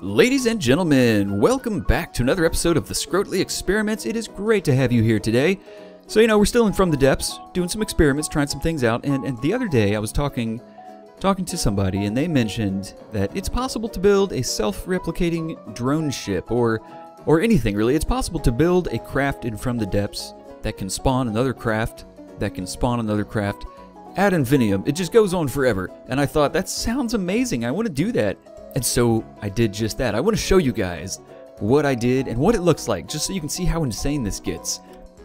Ladies and gentlemen, welcome back to another episode of the Scroatly Experiments. It is great to have you here today. So, you know, we're still in From the Depths, doing some experiments, trying some things out, and, and the other day I was talking talking to somebody and they mentioned that it's possible to build a self-replicating drone ship or or anything really. It's possible to build a craft in From the Depths that can spawn another craft, that can spawn another craft ad infinitum. It just goes on forever. And I thought that sounds amazing. I want to do that. And so I did just that. I want to show you guys what I did and what it looks like, just so you can see how insane this gets.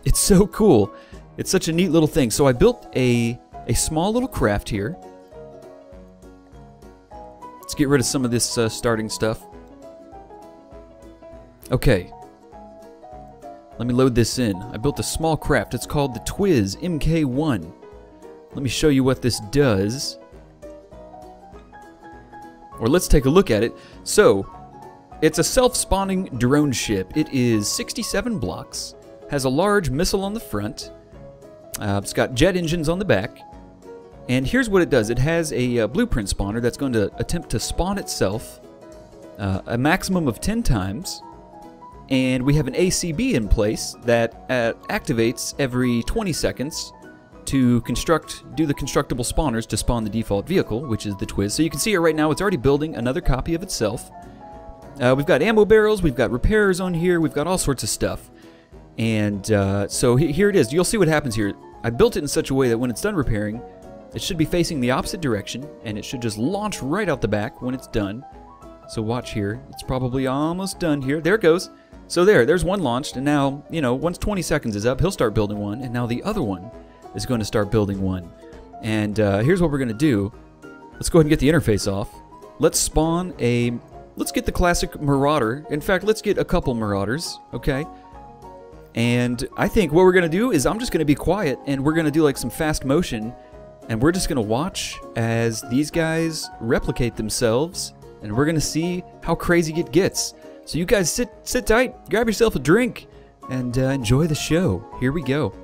It's so cool. It's such a neat little thing. So I built a, a small little craft here. Let's get rid of some of this uh, starting stuff. Okay. Let me load this in. I built a small craft. It's called the Twiz MK1. Let me show you what this does or let's take a look at it. So, it's a self-spawning drone ship. It is 67 blocks, has a large missile on the front, uh, it's got jet engines on the back, and here's what it does. It has a uh, blueprint spawner that's going to attempt to spawn itself uh, a maximum of 10 times, and we have an ACB in place that uh, activates every 20 seconds to construct, do the constructible spawners to spawn the default vehicle, which is the Twiz. So you can see here right now, it's already building another copy of itself. Uh, we've got ammo barrels, we've got repairers on here, we've got all sorts of stuff. And uh, so here it is. You'll see what happens here. I built it in such a way that when it's done repairing, it should be facing the opposite direction, and it should just launch right out the back when it's done. So watch here. It's probably almost done here. There it goes. So there, there's one launched, and now, you know, once 20 seconds is up, he'll start building one, and now the other one is going to start building one. And uh, here's what we're going to do. Let's go ahead and get the interface off. Let's spawn a... Let's get the classic Marauder. In fact, let's get a couple Marauders, okay? And I think what we're going to do is I'm just going to be quiet and we're going to do like some fast motion and we're just going to watch as these guys replicate themselves and we're going to see how crazy it gets. So you guys sit sit tight, grab yourself a drink, and uh, enjoy the show. Here we go.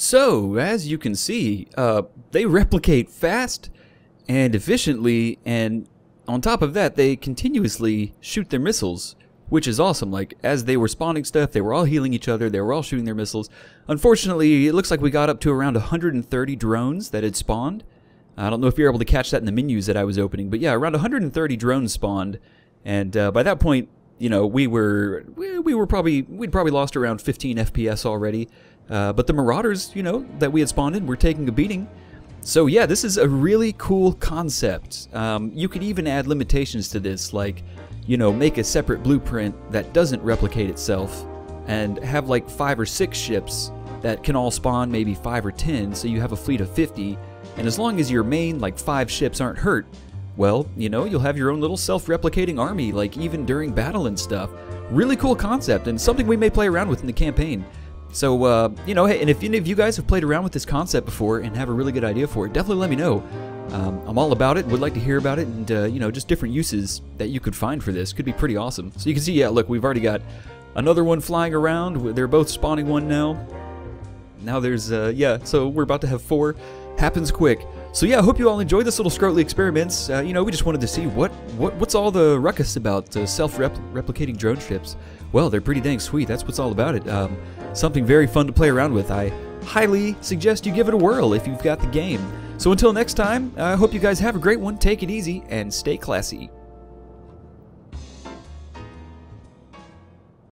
So, as you can see, uh, they replicate fast and efficiently, and on top of that, they continuously shoot their missiles, which is awesome. Like, as they were spawning stuff, they were all healing each other, they were all shooting their missiles. Unfortunately, it looks like we got up to around 130 drones that had spawned. I don't know if you're able to catch that in the menus that I was opening, but yeah, around 130 drones spawned, and uh, by that point, you know, we were we, we were probably we'd probably lost around 15 FPS already. Uh, but the Marauders, you know, that we had spawned in were taking a beating. So yeah, this is a really cool concept. Um, you could even add limitations to this, like, you know, make a separate blueprint that doesn't replicate itself, and have like five or six ships that can all spawn maybe five or ten, so you have a fleet of 50, and as long as your main like five ships aren't hurt, well, you know, you'll have your own little self-replicating army, like even during battle and stuff. Really cool concept, and something we may play around with in the campaign. So, uh, you know, hey, and if any of you guys have played around with this concept before and have a really good idea for it, definitely let me know. Um, I'm all about it, would like to hear about it, and, uh, you know, just different uses that you could find for this. Could be pretty awesome. So you can see, yeah, look, we've already got another one flying around. They're both spawning one now. Now there's, uh, yeah, so we're about to have four. Happens quick. So yeah, I hope you all enjoyed this little Scroatly experiments. Uh, you know, we just wanted to see what, what what's all the ruckus about uh, self-replicating drone ships. Well, they're pretty dang sweet. That's what's all about it. Um, something very fun to play around with. I highly suggest you give it a whirl if you've got the game. So until next time, I hope you guys have a great one. Take it easy and stay classy.